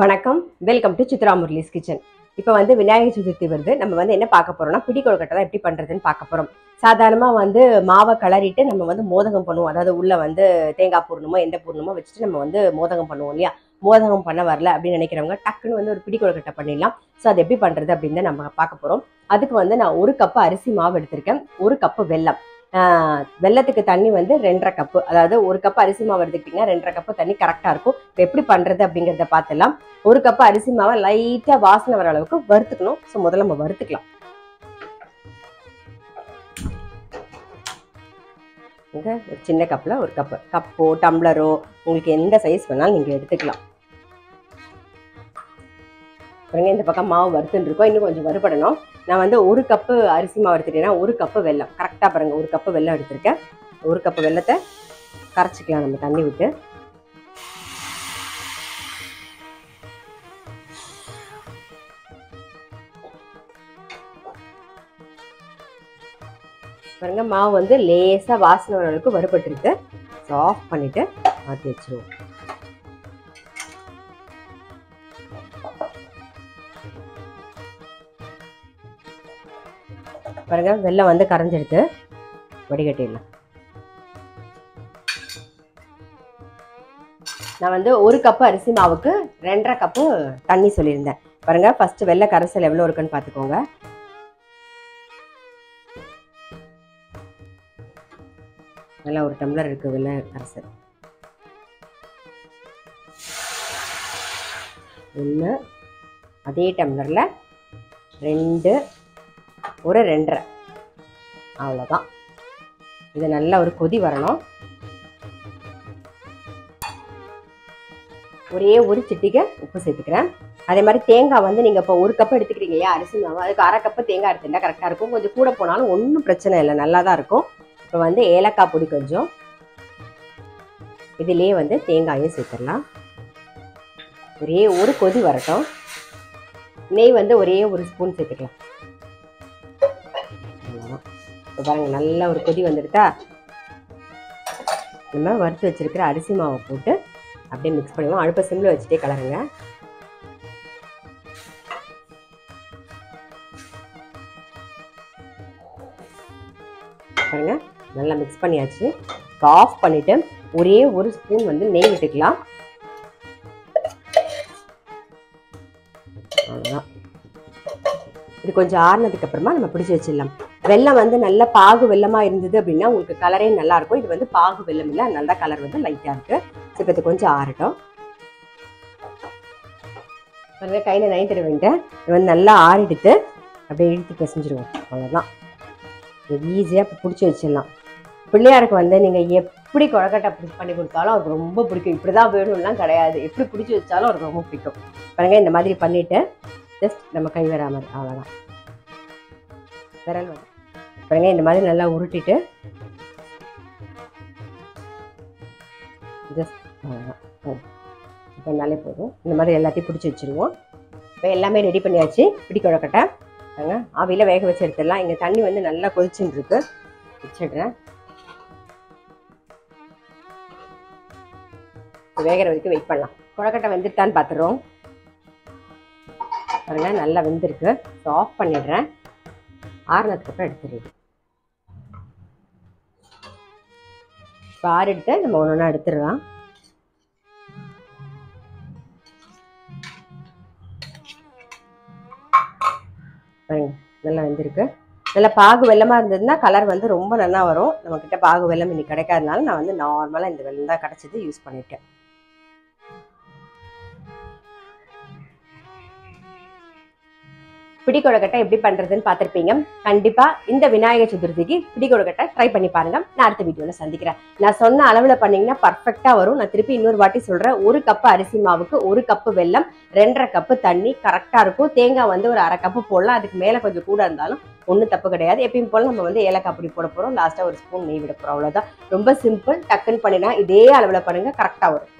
வணக்கம். Welcome to Chitra Murali's kitchen. இப்போ வந்து விநாயகர் சதுர்த்தி வருது. நம்ம வந்து என்ன பார்க்க போறோம்னா பிடி கொழுக்கட்டை தான் எப்படி பண்றதுன்னு பார்க்க போறோம். சாதாரணமாக வந்து மாவை கிளறிட்டு நம்ம வந்து மோதகம் பண்ணுவோம். அதாவது உள்ள வந்து தேங்காய் பூர்ணமோ எந்த பூர்ணமோ வச்சுட்டு நம்ம வந்து மோதகம் பண்ணுவோம் இல்லையா? மோதகம் பண்ண வரல அப்படின்னு நினைக்கிறவங்க டக்குன்னு வந்து ஒரு பிடி கொழுக்கட்டை பண்ணிடலாம். ஸோ அது எப்படி பண்றது அப்படின்னு தான் நம்ம பார்க்க போறோம். அதுக்கு வந்து நான் ஒரு கப்பு அரிசி மாவு எடுத்திருக்கேன். ஒரு கப்பு வெல்லம். ஆஹ் தண்ணி வந்து ரெண்டரை கப்பு அதாவது ஒரு கப் அரிசி மாவு எடுத்துக்கிட்டிங்கன்னா ரெண்டரை கப்பு தண்ணி கரெக்டாக இருக்கும். இப்போ எப்படி பண்ணுறது அப்படிங்கிறத பார்த்துலாம் ஒரு கப் அரிசி மாவை லைட்டாக வாசனை வர அளவுக்கு வறுத்துக்கணும். ஸோ முதல்ல நம்ம வறுத்துக்கலாம். ஒரு சின்ன கப்பில் ஒரு கப்பு கப்போ டம்ளரோ உங்களுக்கு எந்த சைஸ் வேணாலும் நீங்கள் எடுத்துக்கலாம். பாருங்க இந்த பக்கம் மாவு வறுத்துன்னு இருக்கோம் இன்னும் கொஞ்சம் வறுபடணும். நான் வந்து ஒரு கப்பு அரிசி மாவு எடுத்துட்டேன்னா ஒரு கப்பு வெல்லம். கரெக்டாக பாருங்க ஒரு கப்பு வெல்லம் எடுத்திருக்கேன். ஒரு கப்பு வெள்ளத்தை கரைச்சிக்கலாம் நம்ம தண்ணி விட்டு. பாருங்க மாவு வந்து லேசாக வாசனை அளவுக்கு வறுபட்டுருக்கு. ஸோ ஆஃப் பண்ணிட்டு மாற்றி வச்சிருவோம். பாருங்க வெள்ளம் வந்து கரைஞ்சிடுது. வடிகட்டிடலாம். நான் வந்து ஒரு கப்பு அரிசி மாவுக்கு ரெண்டரை கப்பு தண்ணி சொல்லியிருந்தேன். பாருங்க ஃபஸ்ட்டு வெள்ளை கரைசல் எவ்வளோ இருக்குன்னு பார்த்துக்கோங்க. நல்லா ஒரு டம்ளர் இருக்கு வெள்ளை கரைசல். ஒன்று அதே டம்ளரில் ரெண்டு ஒரு ரெண்டரை. அவ்வளோதான் இது நல்ல ஒரு கொதி வரணும். ஒரே ஒரு சிட்டிகை உப்பு சேர்த்துக்கிறேன். அதே மாதிரி தேங்காய் வந்து நீங்கள் இப்போ ஒரு கப் எடுத்துக்கிறீங்க இல்லையா? அரிசி மாவு. அதுக்கு அரை கப்பு தேங்காய் எடுத்துட்டா கரெக்டாக இருக்கும். கொஞ்சம் கூட போனாலும் ஒன்றும் பிரச்சனை இல்லை. நல்லா தான் இருக்கும். இப்போ வந்து ஏலக்காய் பொடி கொஞ்சம். இதுலேயே வந்து தேங்காயும் சேர்த்துடலாம். ஒரே ஒரு கொதி வரட்டும். நெய் வந்து ஒரே ஒரு ஸ்பூன் சேர்த்துக்கலாம். இப்போ பாருங்கள் நல்ல ஒரு கொதி வந்துடுதா? நம்ம வறுத்து வச்சிருக்கிற அரிசி மாவை போட்டு அப்படியே மிக்ஸ் பண்ணுவோம் அடுப்பை சிம்மில் வச்சுட்டே கலருங்க பாருங்க நல்லா மிக்ஸ் பண்ணியாச்சு. ஆஃப் பண்ணிட்டு ஒரே ஒரு ஸ்பூன் வந்து நெய் விட்டுக்கலாம். அவ்வளோதான் இது கொஞ்சம் ஆறுனதுக்கு அப்புறமா நம்ம பிடிச்சி வச்சிடலாம். வெள்ளம் வந்து நல்ல பாகு வெள்ளமா இருந்தது அப்படின்னா உங்களுக்கு கலரே நல்லா இருக்கும். இது வந்து பாகு வெள்ளம் இல்லை நல்ல கலர் வந்து லைட்டா இருக்கு. ஸோ இப்போ இது கொஞ்சம் ஆறட்டும். பாருங்க கையில நைன் தர இது வந்து நல்லா ஆறிடுத்து அப்படியே இழுத்து பிசைஞ்சிருவோம். அவ்வளோதான் இது ஈஸியாக இப்போ பிடிச்சி வச்சிடலாம். பிள்ளையாருக்கு வந்து நீங்கள் எப்படி குழக்கட்டை பண்ணி கொடுத்தாலும் அவருக்கு ரொம்ப பிடிக்கும். இப்படி தான் வேணும்லாம் கிடையாது. எப்படி பிடிச்சி வச்சாலும் அவருக்கு ரொம்ப பிடிக்கும். பாருங்க இந்த மாதிரி பண்ணிட்டு ஜஸ்ட் நம்ம கை வராமல் அவ்வளோதான் விரல் வரும் பாருங்க இந்த மாதிரி நல்லா உருட்டிட்டு. ஜஸ்ட் பண்ணாலே போதும். இந்த மாதிரி எல்லாத்தையும் பிடிச்சி வச்சுருவோம். இப்போ எல்லாமே ரெடி பண்ணியாச்சு. பிடி குழக்கட்டை பாருங்க ஆவியில் வேக வச்சு எடுத்துடலாம். இங்கே தண்ணி வந்து நல்லா கொதிச்சுன்னு இருக்கு வச்சிடுறேன். வேகிற வரைக்கும் வெயிட் பண்ணலாம் குழக்கட்டை வந்துட்டான்னு பார்த்துருவோம் பாருங்கள் நல்லா வெந்திருக்கு. ஸோ ஆஃப் பண்ணிடுறேன். ஆறுனதுக்கு அப்புறம் எடுத்துடுறேன். இப்போ ஆறு எடுத்து நம்ம ஒன்று ஒன்றா எடுத்துடலாம். நல்லா வெந்திருக்கு. நல்லா பாகு வெள்ளமாக இருந்ததுன்னா கலர் வந்து ரொம்ப நல்லா வரும். நம்மக்கிட்ட பாகு வெள்ளம் இன்னைக்கு கிடைக்காதனால நான் வந்து நார்மலாக இந்த வெள்ளம் தான் கிடச்சிது யூஸ் பண்ணிட்டேன் பிடி கொழுக்கட்டை எப்படி பண்றதுன்னு பார்த்துருப்பீங்க. கண்டிப்பா இந்த விநாயகர் சதுர்த்திக்கு பிடி கொழுக்கட்டை ட்ரை பண்ணி பாருங்க. நான் அடுத்த வீடியோல சந்திக்கிறேன். நான் சொன்ன அளவுல பண்ணீங்கன்னா பர்ஃபெக்டா வரும். நான் திருப்பி இன்னொரு வாட்டி சொல்றேன். ஒரு கப்பு அரிசி மாவுக்கு ஒரு கப்பு வெல்லம் ரெண்டரை கப்பு தண்ணி கரெக்டா இருக்கும். தேங்காய் வந்து ஒரு அரை கப்பு போடலாம். அதுக்கு மேல கொஞ்சம் கூட இருந்தாலும் ஒன்றும் தப்பு கிடையாது. எப்பயும் போல நம்ம வந்து ஏலக்காய் பொடி போட போறோம். லாஸ்ட்டாக ஒரு ஸ்பூன் நெய் விட போகிறோம் அவ்வளோதான் ரொம்ப சிம்பிள் டக்குன்னு பண்ணினா இதே அளவுல பண்ணுங்க. கரெக்டா வரும்.